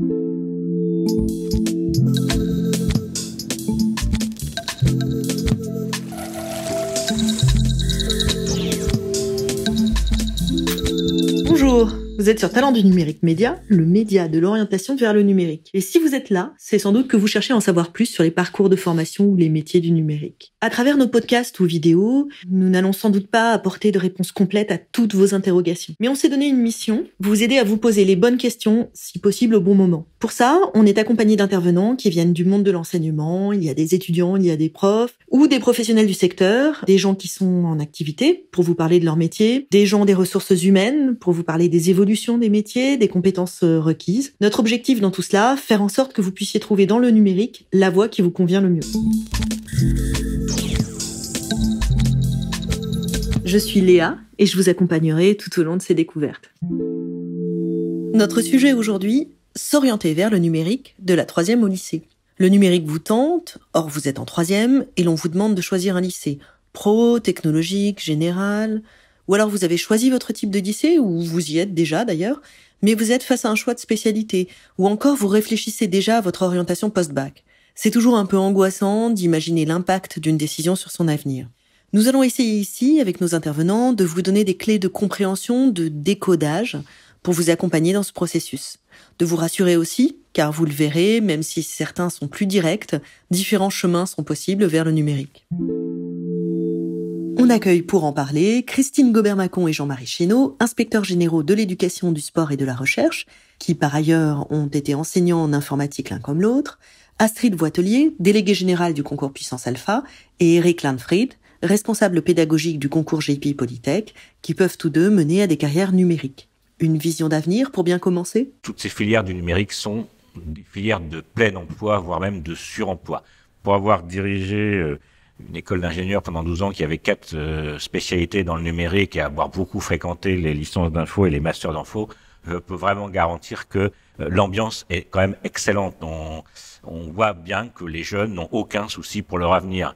Thank you. Vous êtes sur Talent du numérique média, le média de l'orientation vers le numérique. Et si vous êtes là, c'est sans doute que vous cherchez à en savoir plus sur les parcours de formation ou les métiers du numérique. À travers nos podcasts ou vidéos, nous n'allons sans doute pas apporter de réponses complètes à toutes vos interrogations. Mais on s'est donné une mission, vous aider à vous poser les bonnes questions, si possible au bon moment. Pour ça, on est accompagné d'intervenants qui viennent du monde de l'enseignement, il y a des étudiants, il y a des profs, ou des professionnels du secteur, des gens qui sont en activité pour vous parler de leur métier, des gens des ressources humaines pour vous parler des évolutions des métiers, des compétences euh, requises. Notre objectif dans tout cela, faire en sorte que vous puissiez trouver dans le numérique la voie qui vous convient le mieux. Je suis Léa et je vous accompagnerai tout au long de ces découvertes. Notre sujet aujourd'hui, s'orienter vers le numérique de la troisième au lycée. Le numérique vous tente, or vous êtes en troisième et l'on vous demande de choisir un lycée pro, technologique, général, ou alors vous avez choisi votre type de lycée, ou vous y êtes déjà d'ailleurs, mais vous êtes face à un choix de spécialité, ou encore vous réfléchissez déjà à votre orientation post-bac. C'est toujours un peu angoissant d'imaginer l'impact d'une décision sur son avenir. Nous allons essayer ici, avec nos intervenants, de vous donner des clés de compréhension, de décodage, pour vous accompagner dans ce processus. De vous rassurer aussi, car vous le verrez, même si certains sont plus directs, différents chemins sont possibles vers le numérique. On accueille pour en parler Christine Gobert-Macon et Jean-Marie Chéneau, inspecteurs généraux de l'éducation, du sport et de la recherche, qui par ailleurs ont été enseignants en informatique l'un comme l'autre, Astrid Voitelier, déléguée générale du concours Puissance Alpha, et Eric Landfried, responsable pédagogique du concours GP Polytech, qui peuvent tous deux mener à des carrières numériques. Une vision d'avenir pour bien commencer? Toutes ces filières du numérique sont des filières de plein emploi, voire même de suremploi. Pour avoir dirigé euh, une école d'ingénieur pendant 12 ans qui avait quatre euh, spécialités dans le numérique et avoir beaucoup fréquenté les licences d'info et les masters d'info, je peux vraiment garantir que euh, l'ambiance est quand même excellente. On, voit bien que les jeunes n'ont aucun souci pour leur avenir.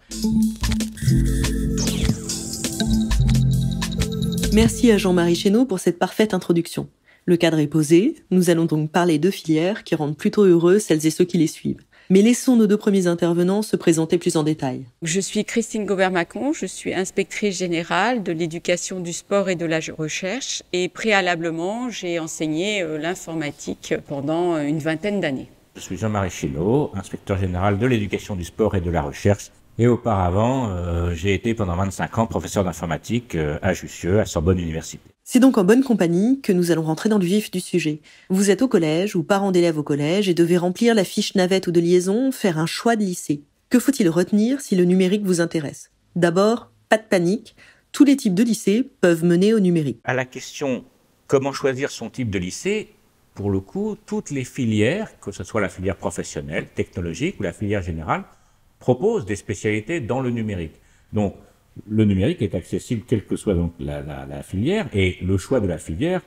Merci à Jean-Marie Chéneau pour cette parfaite introduction. Le cadre est posé, nous allons donc parler de filières qui rendent plutôt heureux celles et ceux qui les suivent. Mais laissons nos deux premiers intervenants se présenter plus en détail. Je suis Christine Gobert-Macon, je suis inspectrice générale de l'éducation du sport et de la recherche et préalablement j'ai enseigné euh, l'informatique pendant une vingtaine d'années. Je suis Jean-Marie Chéneau, inspecteur général de l'éducation du sport et de la recherche et auparavant, euh, j'ai été pendant 25 ans professeur d'informatique euh, à Jussieu, à Sorbonne Université. C'est donc en bonne compagnie que nous allons rentrer dans le vif du sujet. Vous êtes au collège ou parent d'élèves au collège et devez remplir la fiche navette ou de liaison, faire un choix de lycée. Que faut-il retenir si le numérique vous intéresse? D'abord, pas de panique, tous les types de lycées peuvent mener au numérique. À la question comment choisir son type de lycée, pour le coup, toutes les filières, que ce soit la filière professionnelle, technologique ou la filière générale, propose des spécialités dans le numérique. Le numérique est accessible quelle que soit la, filière et le choix de la filière,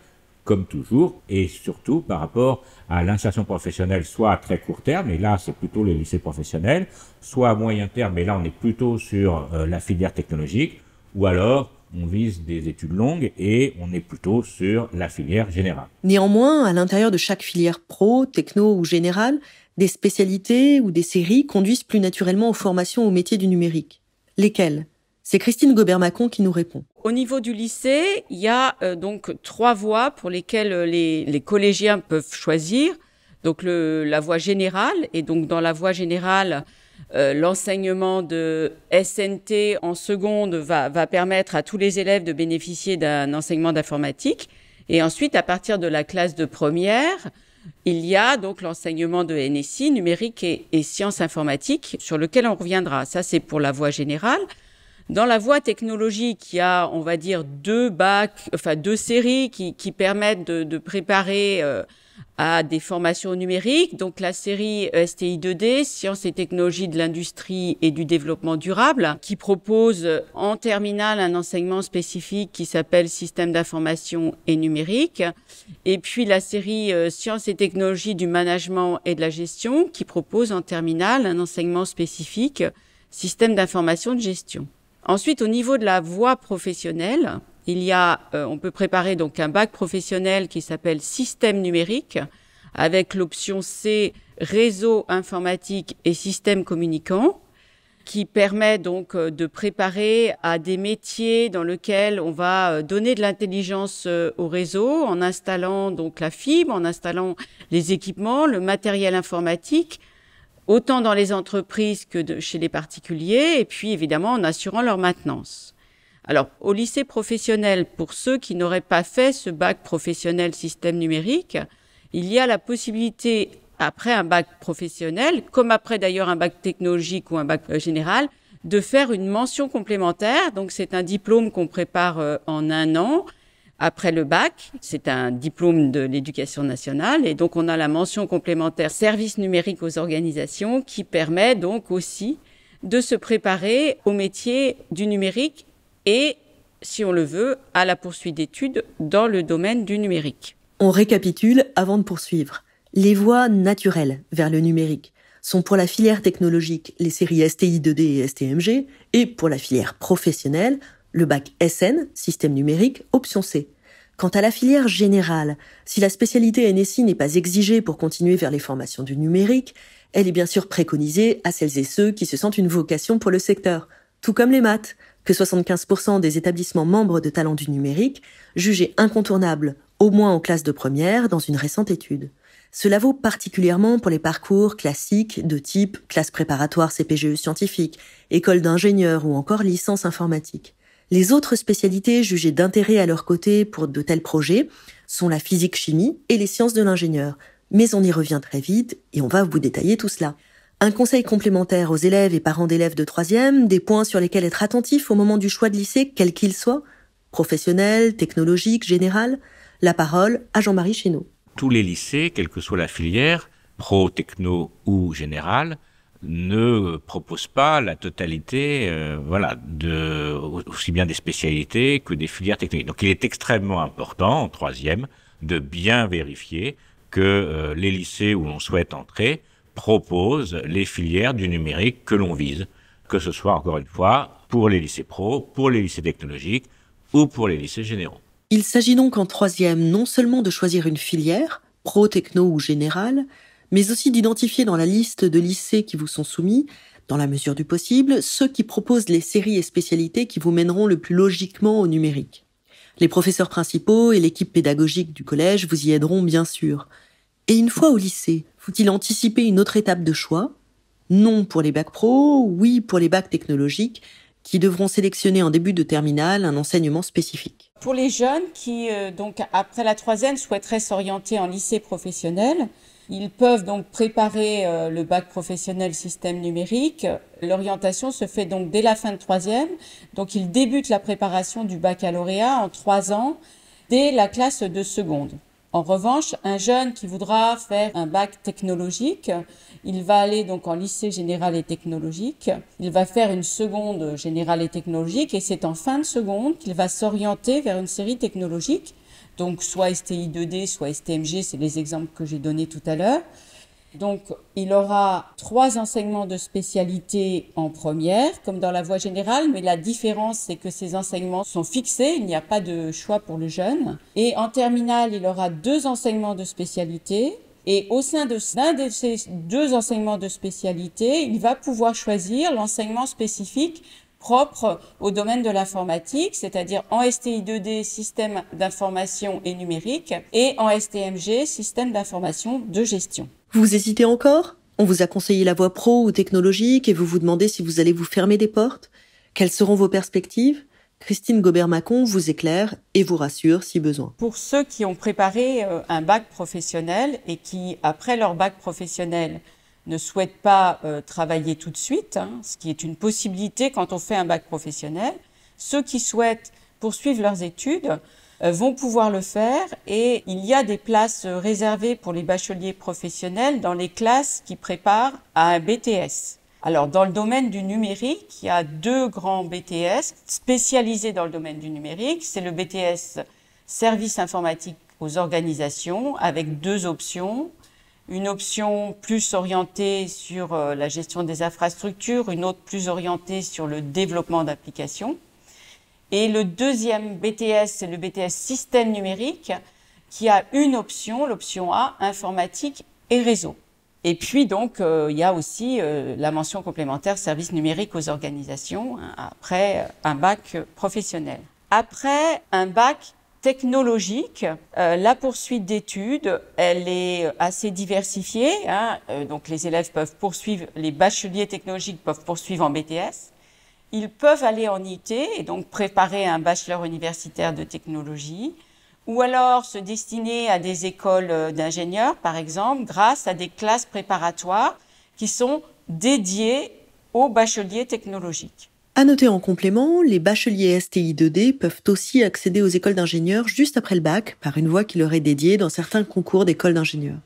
comme toujours, et surtout par rapport à l'insertion professionnelle, soit à très court terme, et là c'est plutôt les lycées professionnels, soit à moyen terme, et là on est plutôt sur euh, la filière technologique, ou alors on vise des études longues et on est plutôt sur la filière générale. Néanmoins, à l'intérieur de chaque filière pro, techno ou générale, des spécialités ou des séries conduisent plus naturellement aux formations au métier du numérique. Lesquelles? C'est Christine Gobert-Macon qui nous répond. Au niveau du lycée, il y a euh, donc trois voies pour lesquelles euh, les, collégiens peuvent choisir. Donc la voie générale, et donc dans la voie générale, euh, l'enseignement de SNT en seconde va, va permettre à tous les élèves de bénéficier d'un enseignement d'informatique. Et ensuite, à partir de la classe de première, il y a donc l'enseignement de NSI, numérique et, sciences informatiques, sur lequel on reviendra. Ça, c'est pour la voie générale. Dans la voie technologique, il y a, on va dire, deux bacs, enfin deux séries qui, permettent de, préparer euh, à des formations numériques, donc la série STI 2D, Sciences et technologies de l'industrie et du développement durable, qui propose en terminale un enseignement spécifique qui s'appelle Système d'information et numérique, et puis la série euh, Sciences et technologies du management et de la gestion, qui propose en terminale un enseignement spécifique Système d'information de gestion. Ensuite, au niveau de la voie professionnelle, il y a, euh, on peut préparer donc un bac professionnel qui s'appelle système numérique avec l'option C, réseau informatique et système communicant qui permet donc euh, de préparer à des métiers dans lesquels on va euh, donner de l'intelligence euh, au réseau en installant donc la fibre, en installant les équipements, le matériel informatique, autant dans les entreprises que chez les particuliers, et puis évidemment en assurant leur maintenance. Alors, au lycée professionnel, pour ceux qui n'auraient pas fait ce bac professionnel système numérique, il y a la possibilité après un bac professionnel, comme après d'ailleurs un bac technologique ou un bac euh, général, de faire une mention complémentaire. Donc c'est un diplôme qu'on prépare euh, en un an après le bac. C'est un diplôme de l'éducation nationale et donc on a la mention complémentaire service numérique aux organisations qui permet donc aussi de se préparer au métier du numérique et, si on le veut, à la poursuite d'études dans le domaine du numérique. On récapitule avant de poursuivre. Les voies naturelles vers le numérique sont pour la filière technologique les séries STI 2D et STMG, et pour la filière professionnelle, le bac SN, système numérique, option C. Quant à la filière générale, si la spécialité NSI n'est pas exigée pour continuer vers les formations du numérique, elle est bien sûr préconisée à celles et ceux qui se sentent une vocation pour le secteur, tout comme les maths, que 75% des établissements membres de Talent du numérique jugeaient incontournables, au moins en classe de première, dans une récente étude. Cela vaut particulièrement pour les parcours classiques de type classe préparatoire CPGE scientifique, école d'ingénieur ou encore licence informatique. Les autres spécialités jugées d'intérêt à leur côté pour de tels projets sont la physique-chimie et les sciences de l'ingénieur. Mais on y revient très vite et on va vous détailler tout cela. Un conseil complémentaire aux élèves et parents d'élèves de troisième, des points sur lesquels être attentif au moment du choix de lycée, quel qu'il soit, professionnel, technologique, général, la parole à Jean-Marie Chénaud tous les lycées, quelle que soit la filière, pro, techno ou général, ne proposent pas la totalité, euh, voilà, de aussi bien des spécialités que des filières techniques. Donc, il est extrêmement important, en troisième, de bien vérifier que euh, les lycées où l'on souhaite entrer proposent les filières du numérique que l'on vise, que ce soit encore une fois pour les lycées pro, pour les lycées technologiques ou pour les lycées généraux. Il s'agit donc en troisième non seulement de choisir une filière, pro, techno ou générale, mais aussi d'identifier dans la liste de lycées qui vous sont soumis, dans la mesure du possible, ceux qui proposent les séries et spécialités qui vous mèneront le plus logiquement au numérique. Les professeurs principaux et l'équipe pédagogique du collège vous y aideront bien sûr. Et une fois au lycée, faut-il anticiper une autre étape de choix? Non pour les bacs pro, oui pour les bacs technologiques, qui devront sélectionner en début de terminale un enseignement spécifique. Pour les jeunes qui, euh, donc, après la troisième, souhaiteraient s'orienter en lycée professionnel, ils peuvent donc préparer euh, le bac professionnel système numérique. L'orientation se fait donc dès la fin de troisième. Donc, ils débutent la préparation du baccalauréat en trois ans dès la classe de seconde. En revanche, un jeune qui voudra faire un bac technologique, il va aller donc en lycée général et technologique. Il va faire une seconde générale et technologique et c'est en fin de seconde qu'il va s'orienter vers une série technologique. Donc soit STI 2D, soit STMG, c'est les exemples que j'ai donnés tout à l'heure. Donc, il aura trois enseignements de spécialité en première, comme dans la voie générale, mais la différence, c'est que ces enseignements sont fixés, il n'y a pas de choix pour le jeune. Et en terminale, il aura deux enseignements de spécialité. Et au sein de l'un de ces deux enseignements de spécialité, il va pouvoir choisir l'enseignement spécifique propre au domaine de l'informatique, c'est-à-dire en STI 2D, système d'information et numérique, et en STMG, système d'information de gestion. Vous hésitez encore? On vous a conseillé la voie pro ou technologique et vous vous demandez si vous allez vous fermer des portes? Quelles seront vos perspectives? Christine Gobert-Macon vous éclaire et vous rassure si besoin. Pour ceux qui ont préparé euh, un bac professionnel et qui, après leur bac professionnel, ne souhaitent pas euh, travailler tout de suite, hein, ce qui est une possibilité quand on fait un bac professionnel. Ceux qui souhaitent poursuivre leurs études euh, vont pouvoir le faire et il y a des places réservées pour les bacheliers professionnels dans les classes qui préparent à un BTS. Alors, dans le domaine du numérique, il y a deux grands BTS spécialisés dans le domaine du numérique. C'est le BTS Service informatique aux organisations avec deux options une option plus orientée sur euh, la gestion des infrastructures, une autre plus orientée sur le développement d'applications. Et le deuxième BTS, c'est le BTS système numérique, qui a une option, l'option A, informatique et réseau. Et puis donc, euh, il y a aussi euh, la mention complémentaire service numérique aux organisations, hein, après un bac professionnel. Après un bac technologique, euh, la poursuite d'études, elle est assez diversifiée. Hein, donc les élèves peuvent poursuivre, les bacheliers technologiques peuvent poursuivre en BTS. Ils peuvent aller en IT et donc préparer un bachelor universitaire de technologie ou alors se destiner à des écoles euh, d'ingénieurs, par exemple, grâce à des classes préparatoires qui sont dédiées aux bacheliers technologiques. À noter en complément, les bacheliers STI 2D peuvent aussi accéder aux écoles d'ingénieurs juste après le bac par une voie qui leur est dédiée dans certains concours d'écoles d'ingénieurs.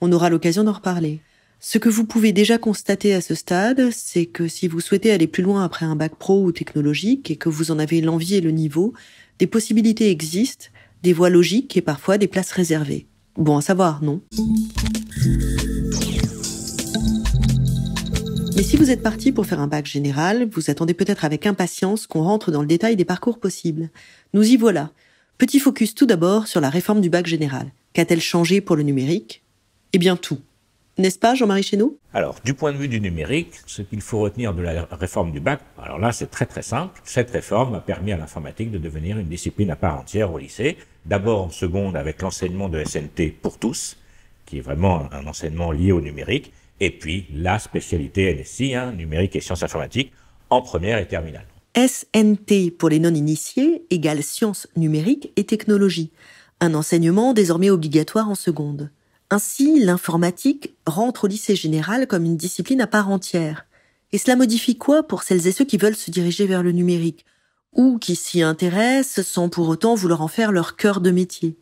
On aura l'occasion d'en reparler. Ce que vous pouvez déjà constater à ce stade, c'est que si vous souhaitez aller plus loin après un bac pro ou technologique et que vous en avez l'envie et le niveau, des possibilités existent des voies logiques et parfois des places réservées. Bon à savoir, non? Mais si vous êtes parti pour faire un bac général, vous attendez peut-être avec impatience qu'on rentre dans le détail des parcours possibles. Nous y voilà. Petit focus tout d'abord sur la réforme du bac général. Qu'a-t-elle changé pour le numérique? Eh bien tout. N'est-ce pas, Jean-Marie Chéneau Alors, du point de vue du numérique, ce qu'il faut retenir de la réforme du bac, alors là, c'est très très simple. Cette réforme a permis à l'informatique de devenir une discipline à part entière au lycée. D'abord en seconde avec l'enseignement de SNT pour tous, qui est vraiment un enseignement lié au numérique. Et puis la spécialité NSI, hein, numérique et sciences informatiques, en première et terminale. SNT pour les non-initiés égale sciences numériques et technologies. Un enseignement désormais obligatoire en seconde. Ainsi, l'informatique rentre au lycée général comme une discipline à part entière. Et cela modifie quoi pour celles et ceux qui veulent se diriger vers le numérique? Ou qui s'y intéressent sans pour autant vouloir en faire leur cœur de métier?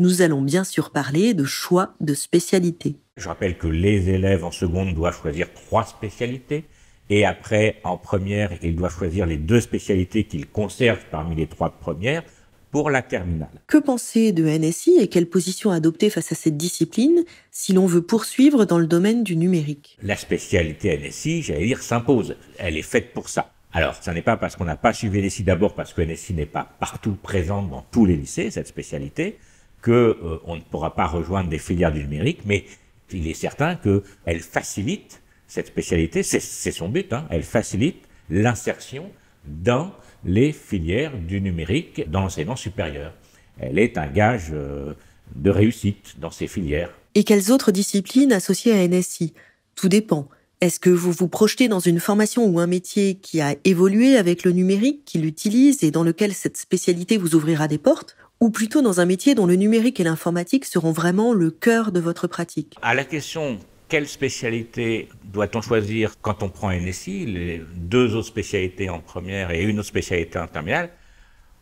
Nous allons bien sûr parler de choix de spécialité. Je rappelle que les élèves en seconde doivent choisir trois spécialités et après, en première, ils doivent choisir les deux spécialités qu'ils conservent parmi les trois premières pour la terminale. Que penser de NSI et quelle position adopter face à cette discipline si l'on veut poursuivre dans le domaine du numérique? La spécialité NSI, j'allais dire, s'impose. Elle est faite pour ça. Alors, ce n'est pas parce qu'on n'a pas suivi NSI d'abord parce que NSI n'est pas partout présente dans tous les lycées, cette spécialité, que euh, on ne pourra pas rejoindre des filières du numérique, mais il est certain qu'elle facilite cette spécialité, c'est son but, hein, elle facilite l'insertion dans les filières du numérique dans l'enseignement supérieur. Elle est un gage euh, de réussite dans ces filières. Et quelles autres disciplines associées à NSI Tout dépend. Est-ce que vous vous projetez dans une formation ou un métier qui a évolué avec le numérique, qui l'utilise et dans lequel cette spécialité vous ouvrira des portes? Ou plutôt dans un métier dont le numérique et l'informatique seront vraiment le cœur de votre pratique? À la question quelle spécialité doit-on choisir quand on prend NSI, les deux autres spécialités en première et une autre spécialité en terminale?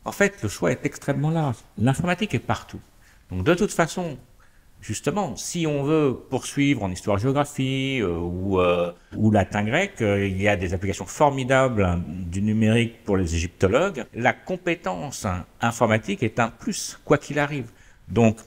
En fait, le choix est extrêmement large. L'informatique est partout. Donc de toute façon, justement, si on veut poursuivre en histoire-géographie euh, ou, euh, ou latin-grec, euh, il y a des applications formidables du numérique pour les égyptologues. La compétence informatique est un plus, quoi qu'il arrive. Donc,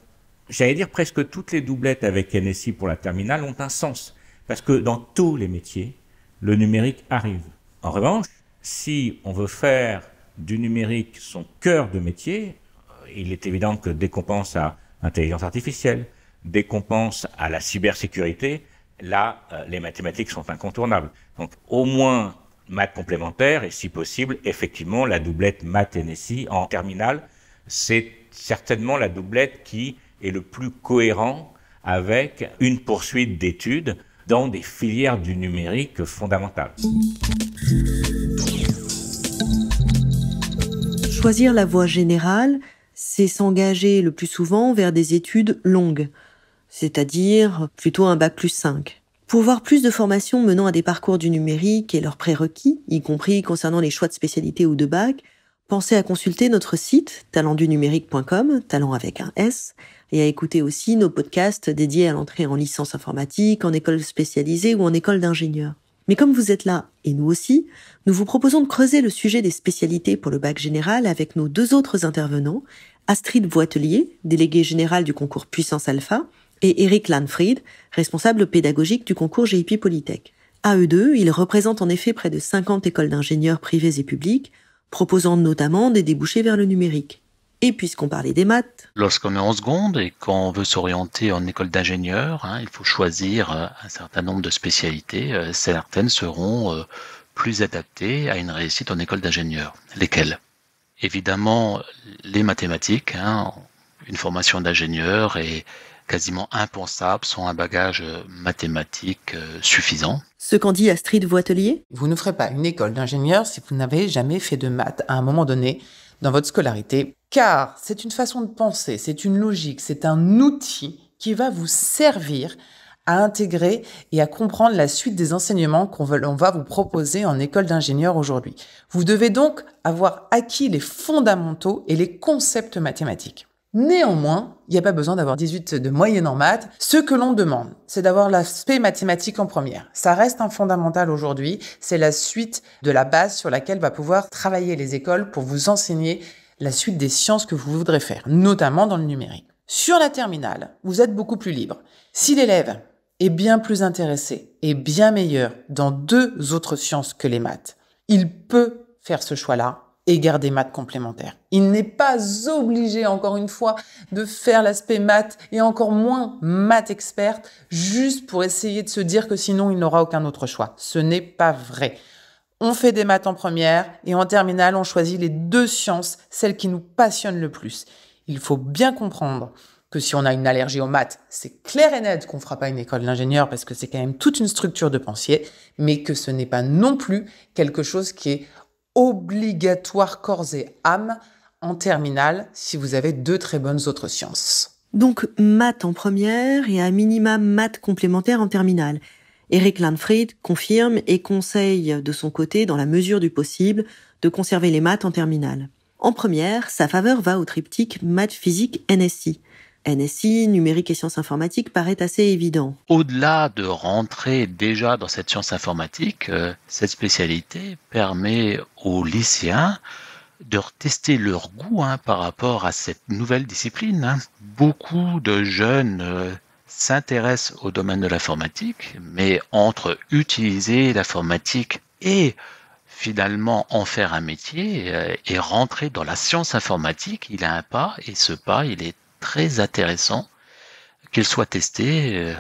j'allais dire presque toutes les doublettes avec NSI pour la terminale ont un sens. Parce que dans tous les métiers, le numérique arrive. En revanche, si on veut faire du numérique son cœur de métier, euh, il est évident que dès qu'on pense à l'intelligence artificielle, dès qu'on pense à la cybersécurité, là, euh, les mathématiques sont incontournables. Donc, au moins maths complémentaires et si possible, effectivement, la doublette maths NSI en terminale, c'est certainement la doublette qui est le plus cohérent avec une poursuite d'études dans des filières du numérique fondamentales. Choisir la voie générale, c'est s'engager le plus souvent vers des études longues, c'est-à-dire plutôt un bac plus 5. Pour voir plus de formations menant à des parcours du numérique et leurs prérequis, y compris concernant les choix de spécialité ou de bac, pensez à consulter notre site talentdunumérique.com, talent avec un S, et à écouter aussi nos podcasts dédiés à l'entrée en licence informatique, en école spécialisée ou en école d'ingénieur. Mais comme vous êtes là, et nous aussi, nous vous proposons de creuser le sujet des spécialités pour le bac général avec nos deux autres intervenants, Astrid Voitelier, déléguée générale du concours Puissance Alpha, et Eric Lanfried, responsable pédagogique du concours GIP Polytech. À eux deux, ils représentent en effet près de 50 écoles d'ingénieurs privées et publiques, proposant notamment des débouchés vers le numérique. Et puisqu'on parlait des maths. Lorsqu'on est en seconde et qu'on veut s'orienter en école d'ingénieur, hein, il faut choisir euh, un certain nombre de spécialités. Euh, certaines seront euh, plus adaptées à une réussite en école d'ingénieur. Lesquelles? Évidemment, les mathématiques. Hein, une formation d'ingénieur est quasiment impensable sans un bagage mathématique suffisant. Ce qu'en dit Astrid Voitelier Vous ne ferez pas une école d'ingénieur si vous n'avez jamais fait de maths à un moment donné dans votre scolarité, car c'est une façon de penser, c'est une logique, c'est un outil qui va vous servir à intégrer et à comprendre la suite des enseignements qu'on va vous proposer en école d'ingénieur aujourd'hui. Vous devez donc avoir acquis les fondamentaux et les concepts mathématiques. Néanmoins, il n'y a pas besoin d'avoir 18 de moyenne en maths. Ce que l'on demande, c'est d'avoir l'aspect mathématique en première. Ça reste un fondamental aujourd'hui. C'est la suite de la base sur laquelle va pouvoir travailler les écoles pour vous enseigner la suite des sciences que vous voudrez faire, notamment dans le numérique. Sur la terminale, vous êtes beaucoup plus libre. Si l'élève est bien plus intéressé et bien meilleur dans deux autres sciences que les maths, il peut faire ce choix-là et garder maths complémentaires. Il n'est pas obligé, encore une fois, de faire l'aspect maths et encore moins maths experte juste pour essayer de se dire que sinon il n'aura aucun autre choix. Ce n'est pas vrai. On fait des maths en première et en terminale, on choisit les deux sciences, celles qui nous passionnent le plus. Il faut bien comprendre que si on a une allergie aux maths, c'est clair et net qu'on fera pas une école d'ingénieur parce que c'est quand même toute une structure de pensée, mais que ce n'est pas non plus quelque chose qui est obligatoire corps et âme en terminale si vous avez deux très bonnes autres sciences. Donc maths en première et à minima maths complémentaires en terminale. Eric Landfried confirme et conseille de son côté, dans la mesure du possible, de conserver les maths en terminale. En première, sa faveur va au triptyque maths physique NSI. NSI, numérique et sciences informatiques, paraît assez évident. Au-delà de rentrer déjà dans cette science informatique, euh, cette spécialité permet aux lycéens de tester leur goût hein, par rapport à cette nouvelle discipline. Hein. Beaucoup de jeunes euh, s'intéressent au domaine de l'informatique, mais entre utiliser l'informatique et finalement en faire un métier euh, et rentrer dans la science informatique, il a un pas et ce pas, il est très intéressant qu'il soit testé euh,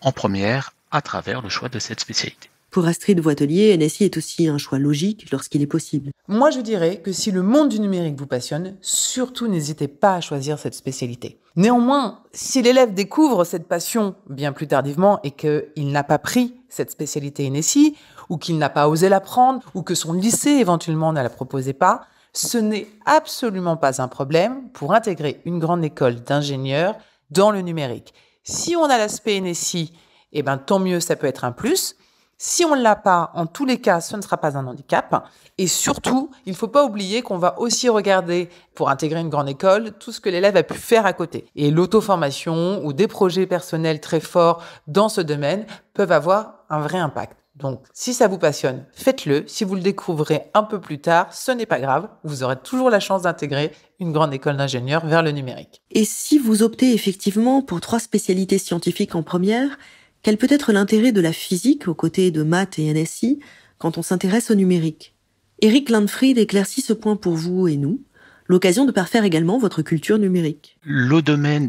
en première à travers le choix de cette spécialité. Pour Astrid Voitelier, NSI est aussi un choix logique lorsqu'il est possible. Moi, je dirais que si le monde du numérique vous passionne, surtout n'hésitez pas à choisir cette spécialité. Néanmoins, si l'élève découvre cette passion bien plus tardivement et qu'il n'a pas pris cette spécialité NSI, ou qu'il n'a pas osé l'apprendre, ou que son lycée éventuellement ne la proposait pas, ce n'est absolument pas un problème pour intégrer une grande école d'ingénieurs dans le numérique. Si on a l'aspect NSI, eh ben, tant mieux, ça peut être un plus. Si on ne l'a pas, en tous les cas, ce ne sera pas un handicap. Et surtout, il ne faut pas oublier qu'on va aussi regarder, pour intégrer une grande école, tout ce que l'élève a pu faire à côté. Et l'auto-formation ou des projets personnels très forts dans ce domaine peuvent avoir un vrai impact. Donc, si ça vous passionne, faites-le. Si vous le découvrez un peu plus tard, ce n'est pas grave. Vous aurez toujours la chance d'intégrer une grande école d'ingénieurs vers le numérique. Et si vous optez effectivement pour trois spécialités scientifiques en première, quel peut être l'intérêt de la physique aux côtés de maths et NSI quand on s'intéresse au numérique? Eric Landfried éclaircit ce point pour vous et nous, l'occasion de parfaire également votre culture numérique. Le domaine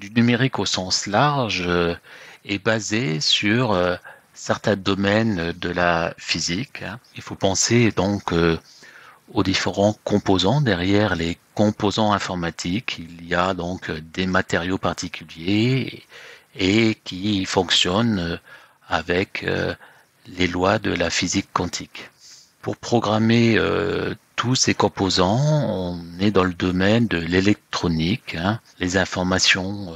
du numérique au sens large euh, est basé sur euh, certains domaines de la physique. Hein. Il faut penser donc euh, aux différents composants. Derrière les composants informatiques, il y a donc des matériaux particuliers et qui fonctionnent euh, avec euh, les lois de la physique quantique. Pour programmer tous ces composants, on est dans le domaine de l'électronique. Hein. Les informations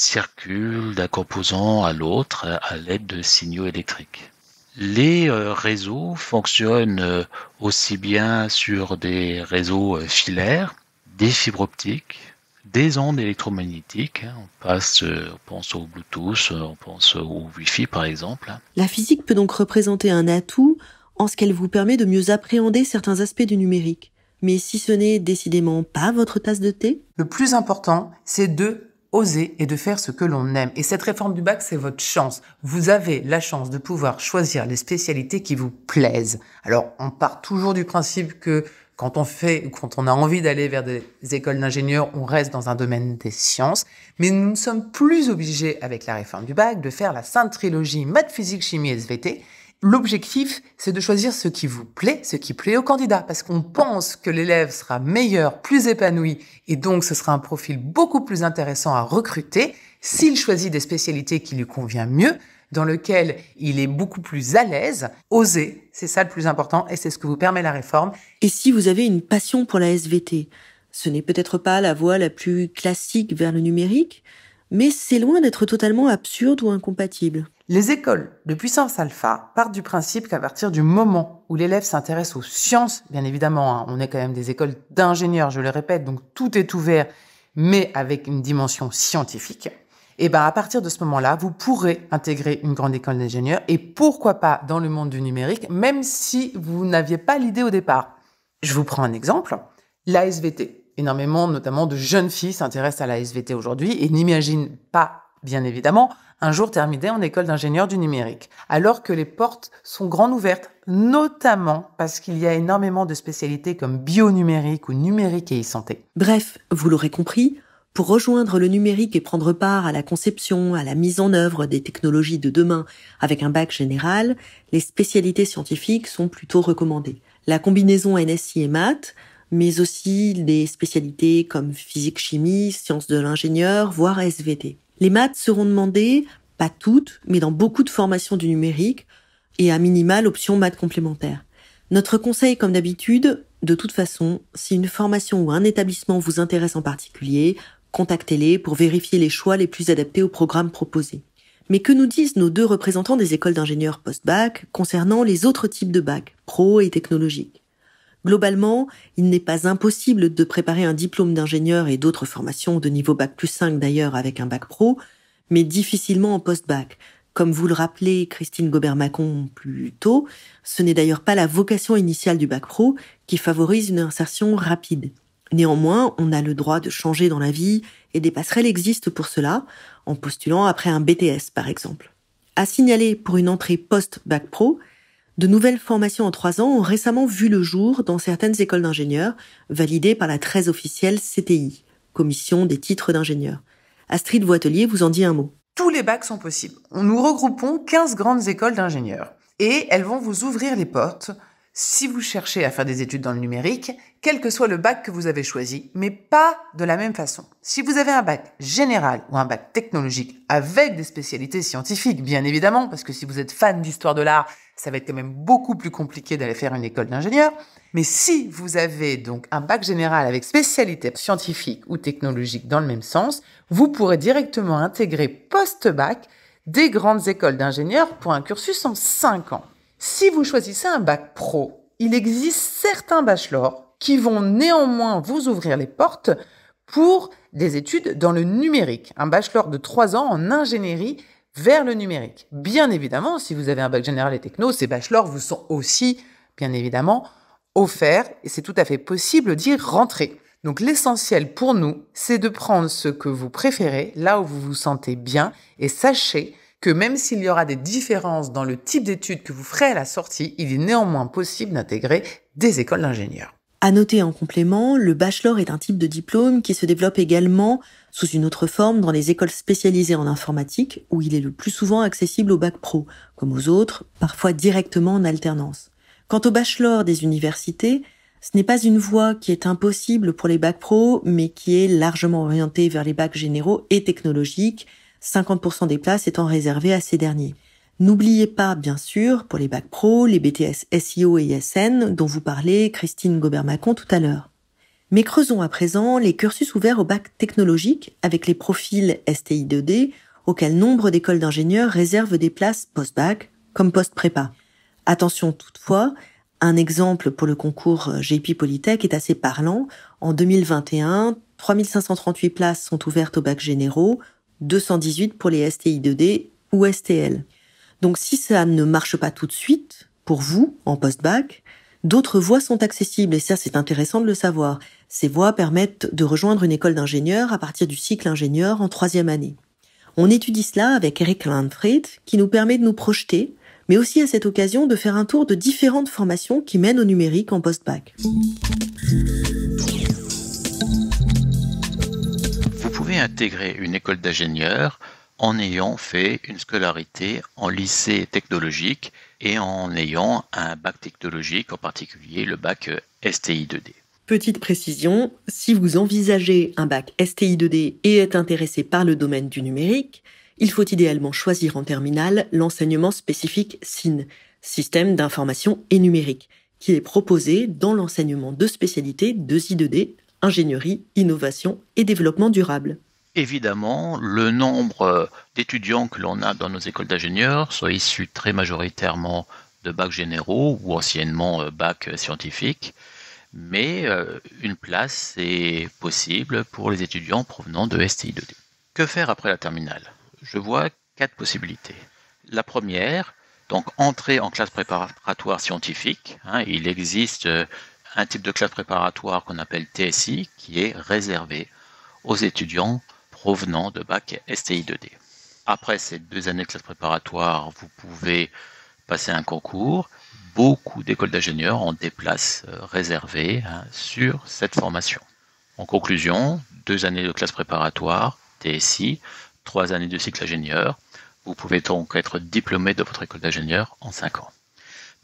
circulent d'un composant à l'autre à l'aide de signaux électriques. Les euh, réseaux fonctionnent euh, aussi bien sur des réseaux euh, filaires, des fibres optiques, des ondes électromagnétiques. Hein. On passe, on pense au Bluetooth, on pense au Wi-Fi par exemple. La physique peut donc représenter un atout en ce qu'elle vous permet de mieux appréhender certains aspects du numérique. Mais si ce n'est décidément pas votre tasse de thé? Le plus important, c'est de oser et de faire ce que l'on aime. Et cette réforme du bac, c'est votre chance. Vous avez la chance de pouvoir choisir les spécialités qui vous plaisent. Alors, on part toujours du principe que quand on fait, quand on a envie d'aller vers des écoles d'ingénieurs, on reste dans un domaine des sciences. Mais nous ne sommes plus obligés, avec la réforme du bac, de faire la sainte trilogie maths, physique, chimie, SVT. L'objectif, c'est de choisir ce qui vous plaît, ce qui plaît au candidat, parce qu'on pense que l'élève sera meilleur, plus épanoui, et donc ce sera un profil beaucoup plus intéressant à recruter. S'il choisit des spécialités qui lui conviennent mieux, dans lequel il est beaucoup plus à l'aise, oser, c'est ça le plus important, et c'est ce que vous permet la réforme. Et si vous avez une passion pour la SVT, ce n'est peut-être pas la voie la plus classique vers le numérique, mais c'est loin d'être totalement absurde ou incompatible. Les écoles de puissance alpha partent du principe qu'à partir du moment où l'élève s'intéresse aux sciences, bien évidemment, hein, on est quand même des écoles d'ingénieurs, je le répète, donc tout est ouvert, mais avec une dimension scientifique. Et ben à partir de ce moment-là, vous pourrez intégrer une grande école d'ingénieurs et pourquoi pas dans le monde du numérique, même si vous n'aviez pas l'idée au départ. Je vous prends un exemple, l'ASVT. Énormément, notamment de jeunes filles s'intéressent à la SVT aujourd'hui et n'imaginent pas, bien évidemment, un jour terminé en école d'ingénieur du numérique, alors que les portes sont grandes ouvertes, notamment parce qu'il y a énormément de spécialités comme bio-numérique ou numérique et e-santé. Bref, vous l'aurez compris, pour rejoindre le numérique et prendre part à la conception, à la mise en œuvre des technologies de demain avec un bac général, les spécialités scientifiques sont plutôt recommandées. La combinaison NSI et maths, mais aussi des spécialités comme physique-chimie, sciences de l'ingénieur, voire SVT. Les maths seront demandées, pas toutes, mais dans beaucoup de formations du numérique, et à minima l'option maths complémentaire. Notre conseil, comme d'habitude, de toute façon, si une formation ou un établissement vous intéresse en particulier, contactez-les pour vérifier les choix les plus adaptés au programme proposé. Mais que nous disent nos deux représentants des écoles d'ingénieurs post-bac concernant les autres types de bac, pro et technologiques Globalement, il n'est pas impossible de préparer un diplôme d'ingénieur et d'autres formations de niveau bac plus 5 d'ailleurs avec un bac pro, mais difficilement en post-bac. Comme vous le rappelez, Christine Gobert-Macon plus tôt, ce n'est d'ailleurs pas la vocation initiale du bac pro qui favorise une insertion rapide. Néanmoins, on a le droit de changer dans la vie et des passerelles existent pour cela, en postulant après un BTS par exemple. À signaler pour une entrée post-bac pro, de nouvelles formations en trois ans ont récemment vu le jour dans certaines écoles d'ingénieurs, validées par la très officielle CTI, Commission des titres d'ingénieurs. Astrid Voitelier vous en dit un mot. Tous les bacs sont possibles. Nous regroupons 15 grandes écoles d'ingénieurs et elles vont vous ouvrir les portes si vous cherchez à faire des études dans le numérique, quel que soit le bac que vous avez choisi, mais pas de la même façon. Si vous avez un bac général ou un bac technologique avec des spécialités scientifiques, bien évidemment, parce que si vous êtes fan d'histoire de l'art, ça va être quand même beaucoup plus compliqué d'aller faire une école d'ingénieur. Mais si vous avez donc un bac général avec spécialité scientifique ou technologique dans le même sens, vous pourrez directement intégrer post-bac des grandes écoles d'ingénieurs pour un cursus en 5 ans. Si vous choisissez un bac pro, il existe certains bachelors qui vont néanmoins vous ouvrir les portes pour des études dans le numérique. Un bachelor de 3 ans en ingénierie vers le numérique. Bien évidemment, si vous avez un bac général et techno, ces bachelors vous sont aussi, bien évidemment, offerts et c'est tout à fait possible d'y rentrer. Donc l'essentiel pour nous, c'est de prendre ce que vous préférez, là où vous vous sentez bien, et sachez que même s'il y aura des différences dans le type d'études que vous ferez à la sortie, il est néanmoins possible d'intégrer des écoles d'ingénieurs. À noter en complément, le bachelor est un type de diplôme qui se développe également sous une autre forme dans les écoles spécialisées en informatique, où il est le plus souvent accessible au bac pro, comme aux autres, parfois directement en alternance. Quant au bachelor des universités, ce n'est pas une voie qui est impossible pour les bacs pro, mais qui est largement orientée vers les bacs généraux et technologiques, 50% des places étant réservées à ces derniers. N'oubliez pas, bien sûr, pour les bacs pro, les BTS SIO et ISN dont vous parlez Christine Gobert-Macon tout à l'heure. Mais creusons à présent les cursus ouverts au bac technologique avec les profils STI2D auxquels nombre d'écoles d'ingénieurs réservent des places post-bac comme post-prépa. Attention toutefois, un exemple pour le concours JP Polytech est assez parlant. En 2021, 3538 places sont ouvertes au bac généraux, 218 pour les STI2D ou STL. Donc si ça ne marche pas tout de suite, pour vous, en post-bac, d'autres voies sont accessibles et ça c'est intéressant de le savoir. Ces voies permettent de rejoindre une école d'ingénieur à partir du cycle ingénieur en troisième année. On étudie cela avec Eric Landfried qui nous permet de nous projeter, mais aussi à cette occasion de faire un tour de différentes formations qui mènent au numérique en post-bac. Vous pouvez intégrer une école d'ingénieur en ayant fait une scolarité en lycée technologique et en ayant un bac technologique, en particulier le bac STI 2D. Petite précision, si vous envisagez un bac STI 2D et êtes intéressé par le domaine du numérique, il faut idéalement choisir en terminale l'enseignement spécifique SIN, Système d'information et numérique, qui est proposé dans l'enseignement de spécialités de SI2D, ingénierie, innovation et développement durable. Évidemment, le nombre d'étudiants que l'on a dans nos écoles d'ingénieurs sont issus très majoritairement de bacs généraux ou anciennement euh, bacs scientifiques, mais euh, une place est possible pour les étudiants provenant de STI2D. Que faire après la terminale? Je vois quatre possibilités. La première, donc entrer en classe préparatoire scientifique. Hein, il existe euh, un type de classe préparatoire qu'on appelle TSI qui est réservé aux étudiants provenant de bac STI 2D. Après ces deux années de classe préparatoire, vous pouvez passer un concours. Beaucoup d'écoles d'ingénieurs ont des places euh, réservées hein, sur cette formation. En conclusion, deux années de classe préparatoire, TSI, trois années de cycle ingénieur. Vous pouvez donc être diplômé de votre école d'ingénieur en cinq ans.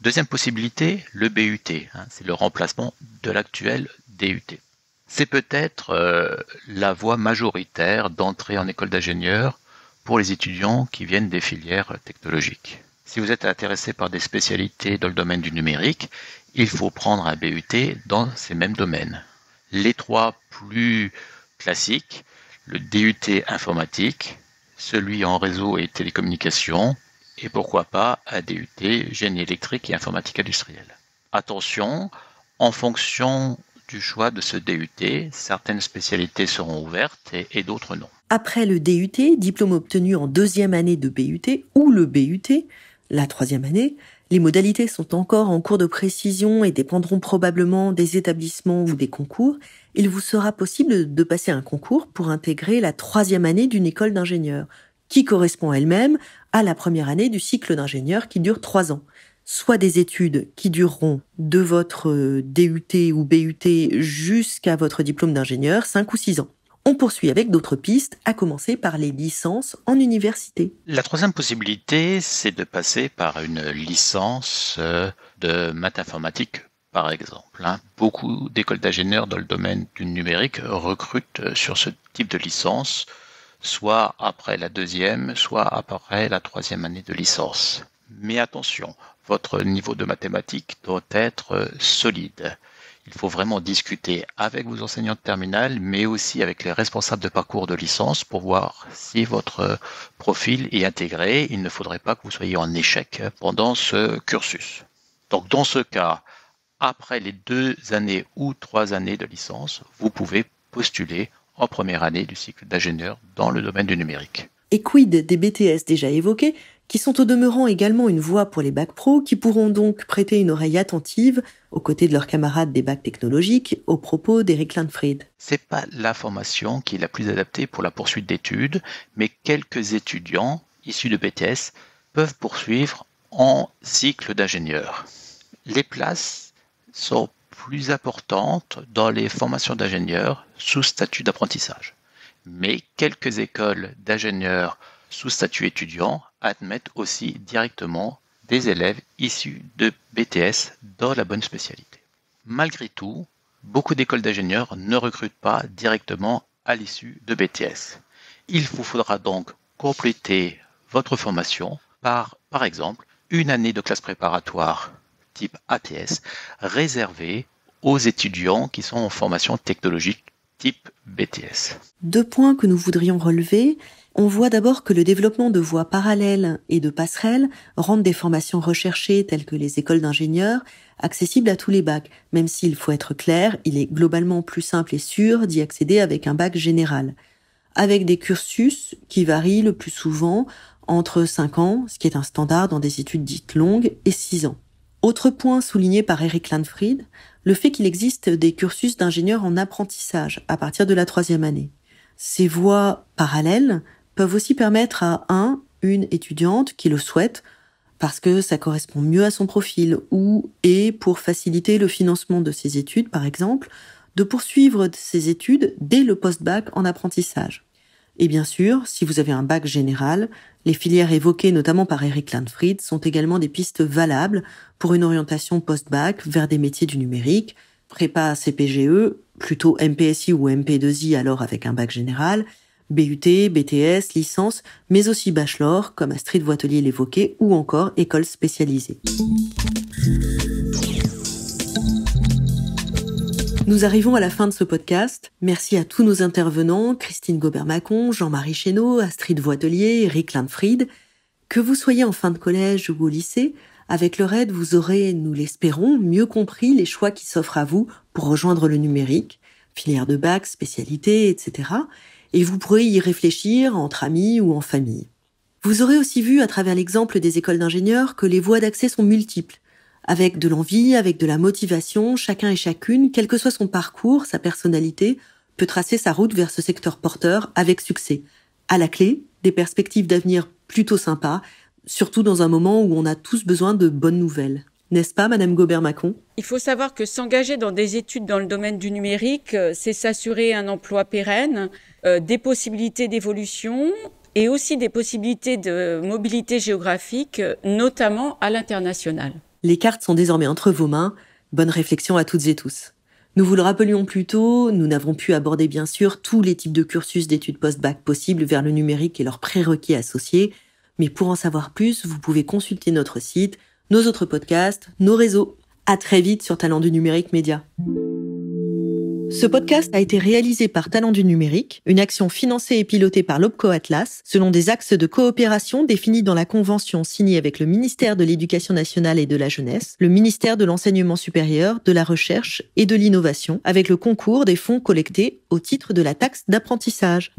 Deuxième possibilité, le BUT. Hein, c'est le remplacement de l'actuel DUT. C'est peut-être euh, la voie majoritaire d'entrée en école d'ingénieur pour les étudiants qui viennent des filières technologiques. Si vous êtes intéressé par des spécialités dans le domaine du numérique, il faut prendre un BUT dans ces mêmes domaines. Les trois plus classiques, le DUT informatique, celui en réseau et télécommunications, et pourquoi pas un DUT génie électrique et informatique industrielle. Attention, en fonction du choix de ce DUT. Certaines spécialités seront ouvertes et, d'autres non. Après le DUT, diplôme obtenu en deuxième année de BUT ou le BUT, la troisième année, les modalités sont encore en cours de précision et dépendront probablement des établissements ou des concours. Il vous sera possible de passer un concours pour intégrer la troisième année d'une école d'ingénieur, qui correspond elle-même à la première année du cycle d'ingénieur qui dure trois ans soit des études qui dureront de votre euh, DUT ou BUT jusqu'à votre diplôme d'ingénieur, 5 ou 6 ans. On poursuit avec d'autres pistes, à commencer par les licences en université. La troisième possibilité, c'est de passer par une licence euh, de maths informatique, par exemple. Hein. Beaucoup d'écoles d'ingénieurs dans le domaine du numérique recrutent euh, sur ce type de licence, soit après la deuxième, soit après la troisième année de licence. Mais attention, votre niveau de mathématiques doit être euh, solide. Il faut vraiment discuter avec vos enseignants de terminale, mais aussi avec les responsables de parcours de licence pour voir si votre profil est intégré. Il ne faudrait pas que vous soyez en échec pendant ce cursus. Donc dans ce cas, après les deux années ou trois années de licence, vous pouvez postuler en première année du cycle d'ingénieur dans le domaine du numérique. Et quid des BTS déjà évoqués? Qui sont au demeurant également une voie pour les bacs pro, qui pourront donc prêter une oreille attentive, aux côtés de leurs camarades des bacs technologiques, aux propos d'Eric Landfried. C'est pas la formation qui est la plus adaptée pour la poursuite d'études, mais quelques étudiants issus de BTS peuvent poursuivre en cycle d'ingénieur. Les places sont plus importantes dans les formations d'ingénieurs sous statut d'apprentissage. Mais quelques écoles d'ingénieurs sous statut étudiant admettent aussi directement des élèves issus de BTS dans la bonne spécialité. Malgré tout, beaucoup d'écoles d'ingénieurs ne recrutent pas directement à l'issue de BTS. Il vous faudra donc compléter votre formation par, par exemple, une année de classe préparatoire type ATS réservée aux étudiants qui sont en formation technologique type BTS. Deux points que nous voudrions relever. On voit d'abord que le développement de voies parallèles et de passerelles rend des formations recherchées telles que les écoles d'ingénieurs accessibles à tous les bacs, même s'il faut être clair, il est globalement plus simple et sûr d'y accéder avec un bac général, avec des cursus qui varient le plus souvent entre 5 ans, ce qui est un standard dans des études dites longues, et 6 ans. Autre point souligné par Eric Landfried, le fait qu'il existe des cursus d'ingénieurs en apprentissage à partir de la troisième année. Ces voies parallèles peuvent aussi permettre à un, une étudiante qui le souhaite parce que ça correspond mieux à son profil ou et pour faciliter le financement de ses études, par exemple, de poursuivre ses études dès le post-bac en apprentissage. Et bien sûr, si vous avez un bac général, les filières évoquées notamment par Eric Landfried sont également des pistes valables pour une orientation post-bac vers des métiers du numérique, prépa CPGE, plutôt MPSI ou MP2I alors avec un bac général, BUT, BTS, licence, mais aussi bachelor, comme Astrid Voitelier l'évoquait, ou encore école spécialisée. Nous arrivons à la fin de ce podcast. Merci à tous nos intervenants, Christine Gobert-Macon, Jean-Marie Chénaud, Astrid Voitelier, Eric Lindfried. Que vous soyez en fin de collège ou au lycée, avec le RAID, vous aurez, nous l'espérons, mieux compris les choix qui s'offrent à vous pour rejoindre le numérique, filière de bac, spécialité, etc. Et vous pourrez y réfléchir entre amis ou en famille. Vous aurez aussi vu à travers l'exemple des écoles d'ingénieurs que les voies d'accès sont multiples avec de l'envie, avec de la motivation, chacun et chacune, quel que soit son parcours, sa personnalité, peut tracer sa route vers ce secteur porteur avec succès. À la clé, des perspectives d'avenir plutôt sympas, surtout dans un moment où on a tous besoin de bonnes nouvelles. N'est-ce pas, Madame Gobert-Macon Il faut savoir que s'engager dans des études dans le domaine du numérique, euh, c'est s'assurer un emploi pérenne, euh, des possibilités d'évolution et aussi des possibilités de mobilité géographique, notamment à l'international. Les cartes sont désormais entre vos mains. Bonne réflexion à toutes et tous. Nous vous le rappelions plus tôt, nous n'avons pu aborder bien sûr tous les types de cursus d'études post-bac possibles vers le numérique et leurs prérequis associés, mais pour en savoir plus, vous pouvez consulter notre site, nos autres podcasts, nos réseaux. À très vite sur Talent du numérique média. Ce podcast a été réalisé par Talent du numérique, une action financée et pilotée par l'OPCO Atlas, selon des axes de coopération définis dans la convention signée avec le ministère de l'Éducation nationale et de la jeunesse, le ministère de l'Enseignement supérieur, de la recherche et de l'innovation, avec le concours des fonds collectés au titre de la taxe d'apprentissage.